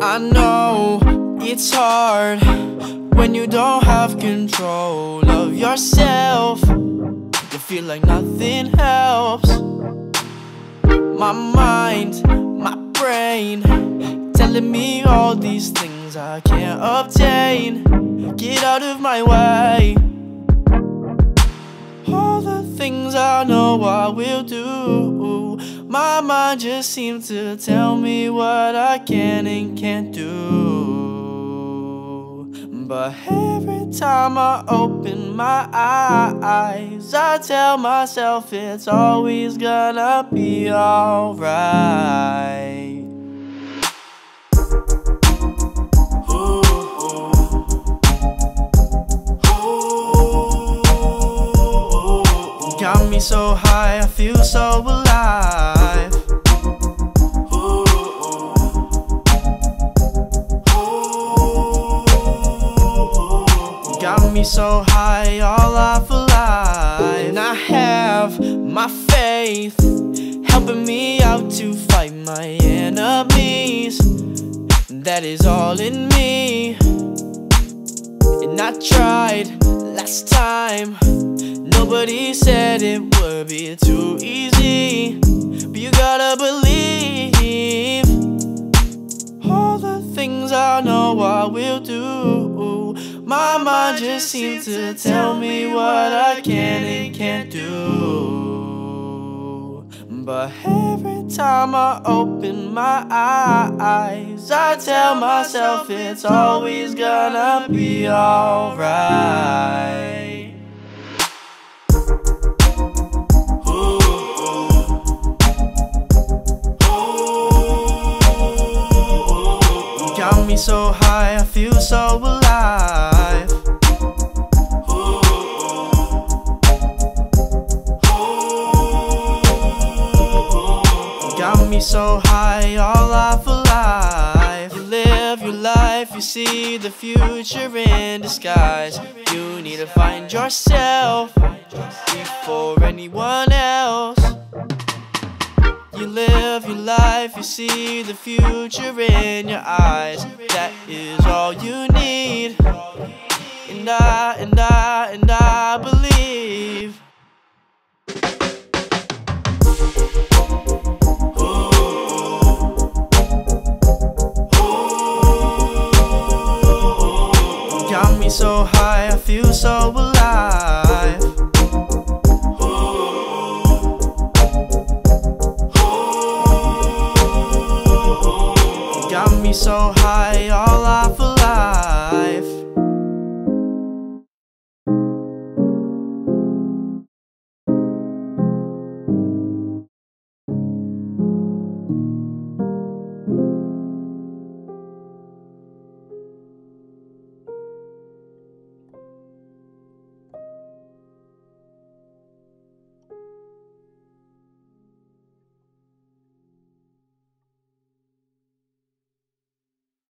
I know it's hard when you don't have control of yourself. You feel like nothing helps. My mind, my brain, telling me all these things I can't obtain. Get out of my way. All the things I know I will do my mind just seems to tell me what I can and can't do. But every time I open my eyes, I tell myself it's always gonna be alright. Got me so high, I feel so alive. So high, all life alive. And I have my faith helping me out to fight my enemies. That is all in me. And I tried last time. Nobody said it would be too easy. But you gotta believe all the things I know I will do. My mind just seems to tell me what I can and can't do. But every time I open my eyes, I tell myself it's always gonna be alright. Me so high, I feel so alive. Got me so high, all life alive. You live your life, you see the future in disguise. You need to find yourself before anyone else. You live your life, you see the future in your eyes. That is all you need. And I, and I, and I believe. Got me so high, I feel so alive. So high,